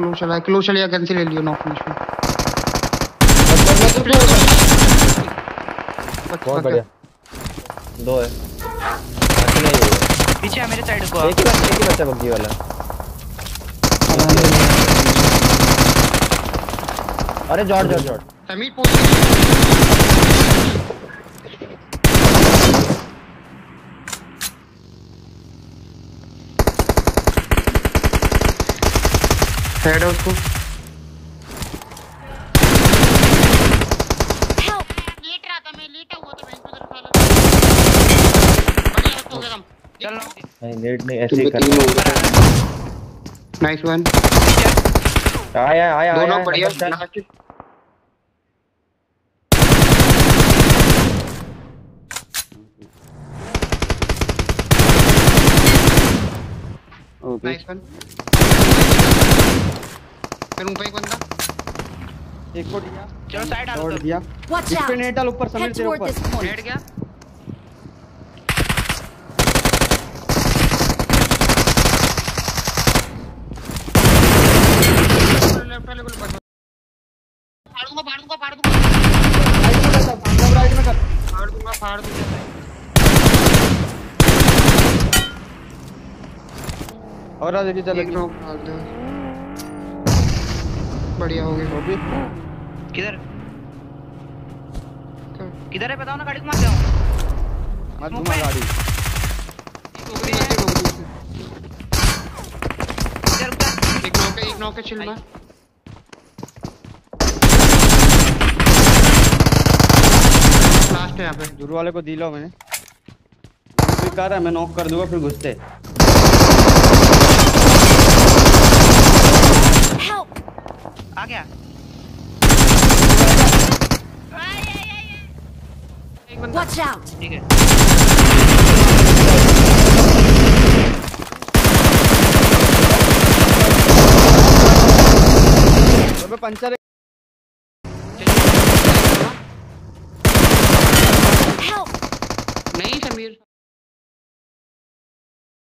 क्लो चला है क्लो चलिए गन से ले लियो नॉक फिनिश में बहुत बढ़िया दो है। पीछे है मेरे साइड को एक ही बच्चा एक ही बच्चा पबजी वाला। अरे George George George. Sameer post head है उसको Help! लेट रहा था मैं लेटा हुआ था बैंक उधर साला बढ़िया हो गया काम उसको नहीं नेट नहीं ऐसे ही कर नाइस वन आया आया दोनों बढ़िया वन फिर ऊपर एक बंदा। एक को दिया। चलो साइड आ लो दिया। इस पे नेट डाल ऊपर समीर तेरे ऊपर। नेट गया। फाड़ दूँगा फाड़ दूँगा फाड़ दूँगा। राइट में कर फाड़ दूँगा फाड़ दूँगा। और आ देखिए चल एक नॉक डाल दो बढ़िया हो गया। वो भी किधर किधर है? बताओ ना गाड़ी घुमा आओ। मत घुमा गाड़ी। एक नॉक है एक नॉक है चिल में लास्ट है यहाँ पे। जुरू वाले को दिलो मैंने। कोई कर रहा है मैं नॉक कर दूँगा फिर घुसते Help! आ गया एक बंदा वॉच आउट ठीक है पंचर